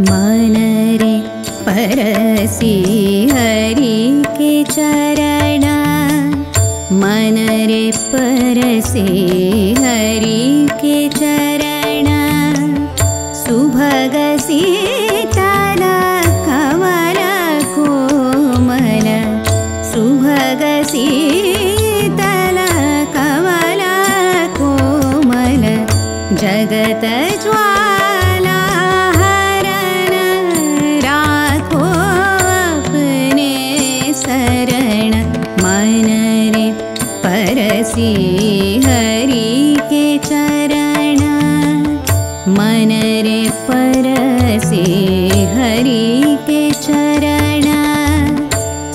मन रे परसी हरि के चरण। मन रे परसी हरि के चरण। सुभग सीतल कमल कोमल। सुभग सीतल कमल कोमल। जगत ज्वाला शरण मन रे परसी हरि के चरण। मन रे परसी हरि के चरण।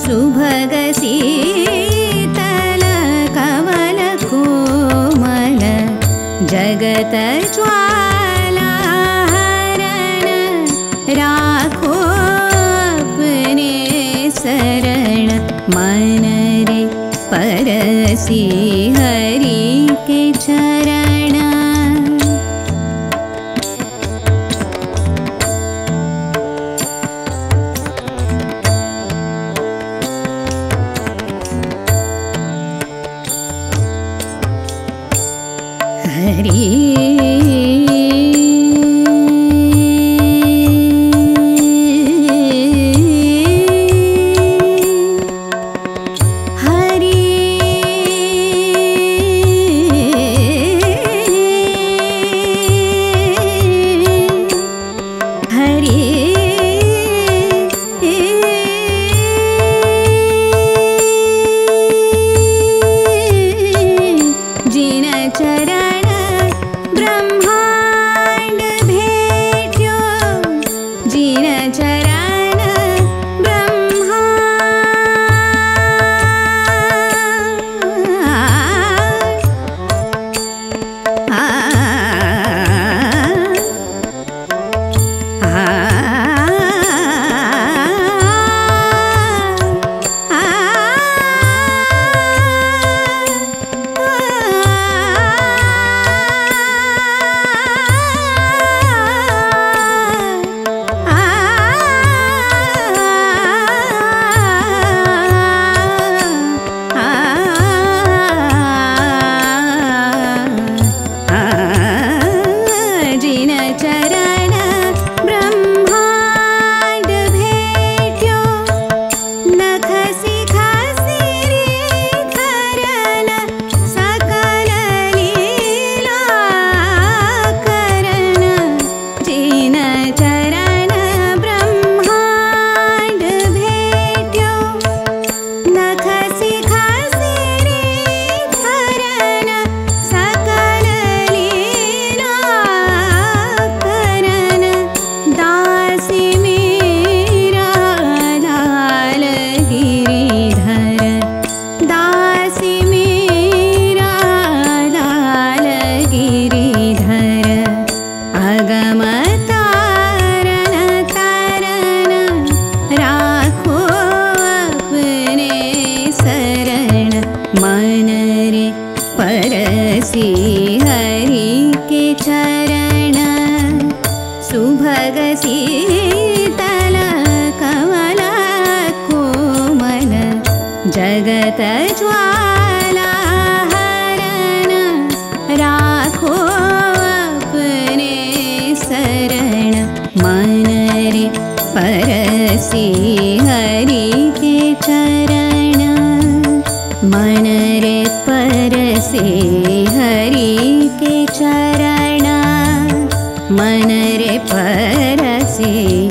सुभग सीतल कमल कोमल जगत ज्वाला हरण राखो हरि के चरण। हरि हरि सुभग सीतल कमल जगत ज्वाला हरण राखो अपने शरण। मन रे परसी हरि के चरण। मन रे परसी हरि के चरण मन रे परसी हरि